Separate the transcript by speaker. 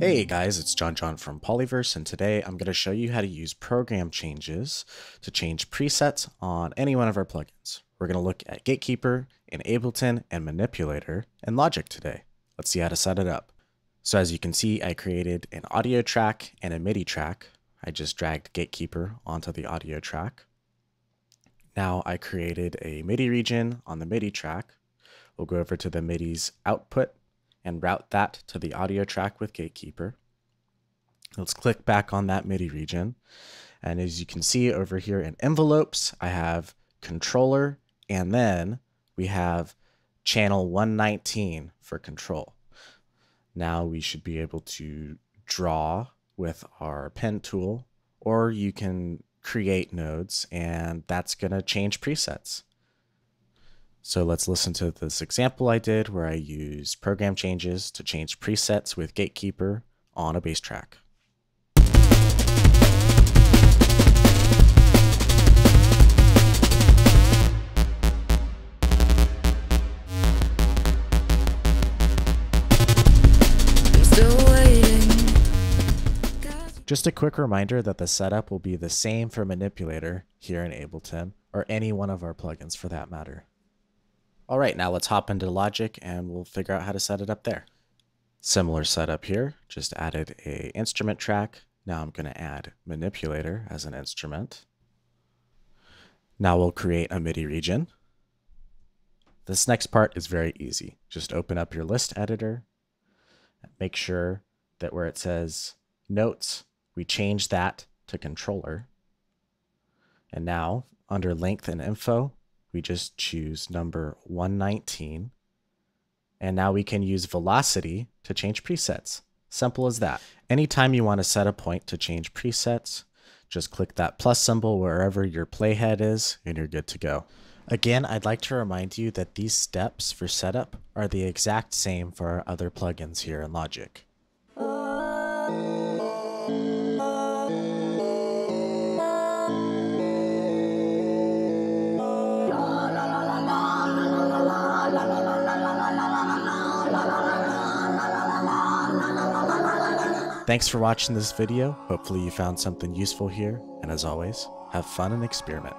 Speaker 1: Hey guys, it's John John from Polyverse, and today I'm going to show you how to use program changes to change presets on any one of our plugins. We're going to look at Gatekeeper, in Ableton, and Manipulator and Logic today. Let's see how to set it up. So as you can see, I created an audio track and a MIDI track. I just dragged Gatekeeper onto the audio track. Now I created a MIDI region on the MIDI track. We'll go over to the MIDI's output and route that to the audio track with Gatekeeper. Let's click back on that MIDI region. And as you can see over here in envelopes, I have controller, and then we have channel 119 for control. Now we should be able to draw with our pen tool, or you can create nodes, and that's going to change presets. So let's listen to this example I did where I used program changes to change presets with Gatekeeper on a bass track. Just a quick reminder that the setup will be the same for Manipulator here in Ableton, or any one of our plugins for that matter. All right, now let's hop into Logic and we'll figure out how to set it up there. Similar setup here, just added a instrument track. Now I'm gonna add manipulator as an instrument. Now we'll create a MIDI region. This next part is very easy. Just open up your list editor. Make sure that where it says notes, we change that to controller. And now under length and info, we just choose number 119. And now we can use velocity to change presets. Simple as that. Anytime you want to set a point to change presets, just click that plus symbol wherever your playhead is and you're good to go. Again, I'd like to remind you that these steps for setup are the exact same for our other plugins here in Logic. Thanks for watching this video. Hopefully you found something useful here. And as always, have fun and experiment.